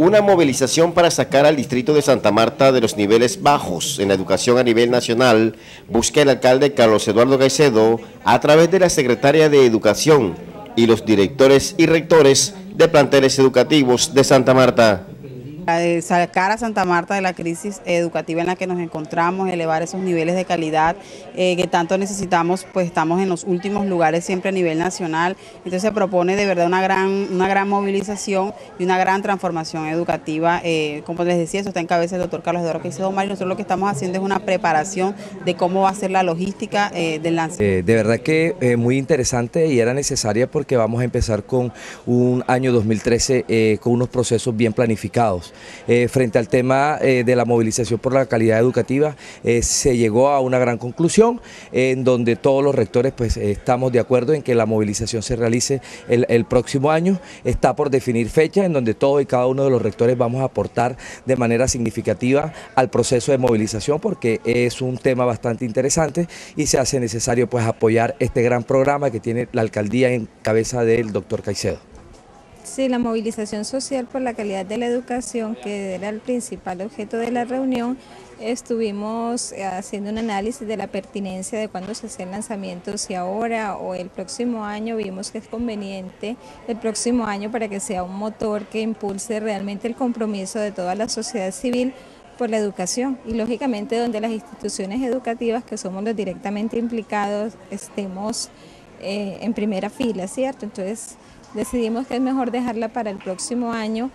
Una movilización para sacar al distrito de Santa Marta de los niveles bajos en la educación a nivel nacional busca el alcalde Carlos Eduardo Caicedo a través de la secretaria de Educación y los directores y rectores de planteles educativos de Santa Marta sacar a Santa Marta de la crisis educativa en la que nos encontramos, elevar esos niveles de calidad eh, que tanto necesitamos, pues estamos en los últimos lugares siempre a nivel nacional, entonces se propone de verdad una gran, una gran movilización y una gran transformación educativa, eh, como les decía, eso está en cabeza del doctor Carlos Eduardo Queicedo Omar nosotros lo que estamos haciendo es una preparación de cómo va a ser la logística eh, del lanzamiento. de verdad que muy interesante y era necesaria porque vamos a empezar con un año 2013 con unos procesos bien planificados. Eh, frente al tema eh, de la movilización por la calidad educativa, eh, se llegó a una gran conclusión en donde todos los rectores pues estamos de acuerdo en que la movilización se realice el, próximo año. Está por definir fecha en donde todos y cada uno de los rectores vamos a aportar de manera significativa al proceso de movilización porque es un tema bastante interesante y se hace necesario pues apoyar este gran programa que tiene la alcaldía en cabeza del doctor Caicedo. Sí, la movilización social por la calidad de la educación, que era el principal objeto de la reunión, estuvimos eh, haciendo un análisis de la pertinencia de cuándo se hacen lanzamientos, si ahora o el próximo año vimos que es conveniente el próximo año para que sea un motor que impulse realmente el compromiso de toda la sociedad civil por la educación y lógicamente donde las instituciones educativas que somos los directamente implicados estemos eh, en primera fila, ¿cierto? Entonces decidimos que es mejor dejarla para el próximo año.